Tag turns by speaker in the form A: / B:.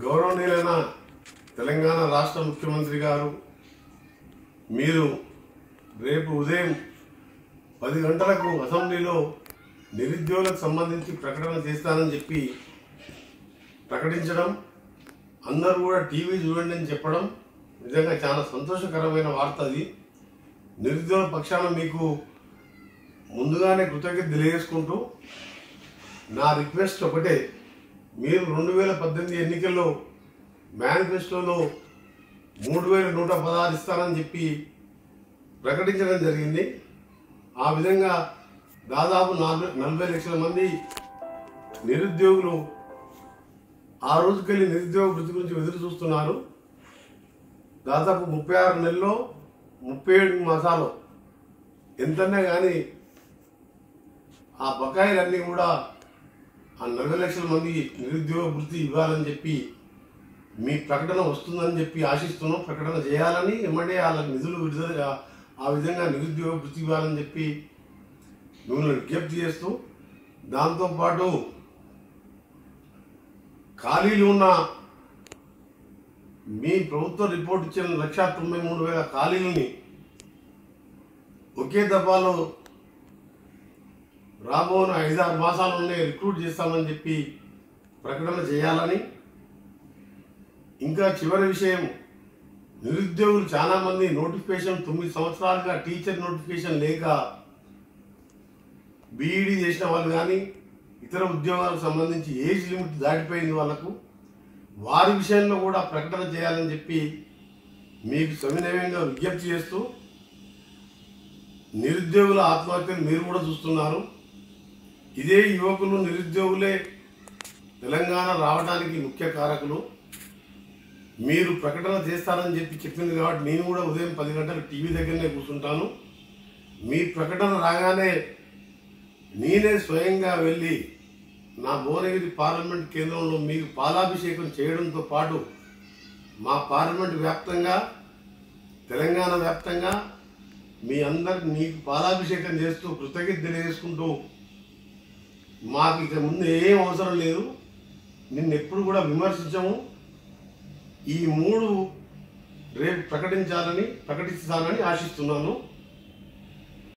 A: గౌరవనీయులైన తెలంగాణ రాష్ట్ర ముఖ్యమంత్రి గారు మీరు రేపు ఉదయం పది గంటలకు అసెంబ్లీలో నిరుద్యోగులకు సంబంధించి ప్రకటన చేస్తానని చెప్పి ప్రకటించడం అందరూ కూడా టీవీ చూడండి అని చెప్పడం నిజంగా చాలా సంతోషకరమైన వార్త అది. నిరుద్యోగ పక్షాన మీకు ముందుగానే కృతజ్ఞత తెలియజేసుకుంటూ నా రిక్వెస్ట్ ఒకటే మీరు రెండు వేల పద్దెనిమిది ఎన్నికల్లో మేనిఫెస్టోలో మూడు వేల నూట పదహారు ఇస్తానని చెప్పి ప్రకటించడం జరిగింది. ఆ విధంగా దాదాపు నలభై నలభై లక్షల మంది నిరుద్యోగులు ఆ రోజుకెళ్ళి నిరుద్యోగ వృత్తి గురించి ఎదురు చూస్తున్నారు. దాదాపు ముప్పై ఆరు నెలల్లో ముప్పై ఏడు మాసాలు ఎంతన్నా కానీ ఆ బకాయిలన్నీ కూడా ఆ నలభై లక్షల మంది నిరుద్యోగ వృత్తి ఇవ్వాలని చెప్పి మీ ప్రకటన వస్తుందని చెప్పి ఆశిస్తున్నాం. ప్రకటన చేయాలని ఎమ్మడే వాళ్ళ నిధులు విడుదల ఆ విధంగా నిరుద్యోగ వృత్తి ఇవ్వాలని చెప్పి మిమ్మల్ని విజ్ఞప్తి చేస్తూ దాంతోపాటు ఖాళీలు ఉన్న మీ ప్రభుత్వ రిపోర్ట్ ఇచ్చిన లక్ష తొంభై మూడు వేల ఖాళీలని ఒకే దఫాలో రాబోను ఐదారు మాసాలలోనే రిక్రూట్ చేస్తామని చెప్పి ప్రకటన చేయాలని. ఇంకా చివరి విషయం నిరుద్యోగులు చాలామంది నోటిఫికేషన్ తొమ్మిది సంవత్సరాలుగా టీచర్ నోటిఫికేషన్ లేక బీఈడీ చేసిన వాళ్ళు కానీ ఇతర ఉద్యోగాలకు సంబంధించి ఏజ్ లిమిట్ దాటిపోయింది వాళ్ళకు. వారి విషయంలో కూడా ప్రకటన చేయాలని చెప్పి మీకు సవినయంగా విజ్ఞప్తి చేస్తూ నిరుద్యోగుల ఆత్మహత్యలు మీరు కూడా చూస్తున్నారు. ఇదే యువకులు నిరుద్యోగులే తెలంగాణ రావడానికి ముఖ్య కారకులు. మీరు ప్రకటన చేస్తారని చెప్పి చెప్పింది కాబట్టి నేను కూడా ఉదయం పది గంటలకు టీవీ దగ్గరనే కూర్చుంటాను. మీ ప్రకటన రాగానే నేనే స్వయంగా వెళ్ళి నా భువనగిరి పార్లమెంట్ కేంద్రంలో మీకు పాలాభిషేకం చేయడంతో పాటు మా పార్లమెంట్ వ్యాప్తంగా తెలంగాణ వ్యాప్తంగా మీ అందరికి నీకు పాలాభిషేకం చేస్తూ కృతజ్ఞత తెలియజేసుకుంటూ మాకు ఇక ముందు ఏం అవసరం లేదు. నిన్ను ఎప్పుడు కూడా విమర్శించము. ఈ మూడు రేపు ప్రకటించాలని ప్రకటిస్తానని ఆశిస్తున్నాను.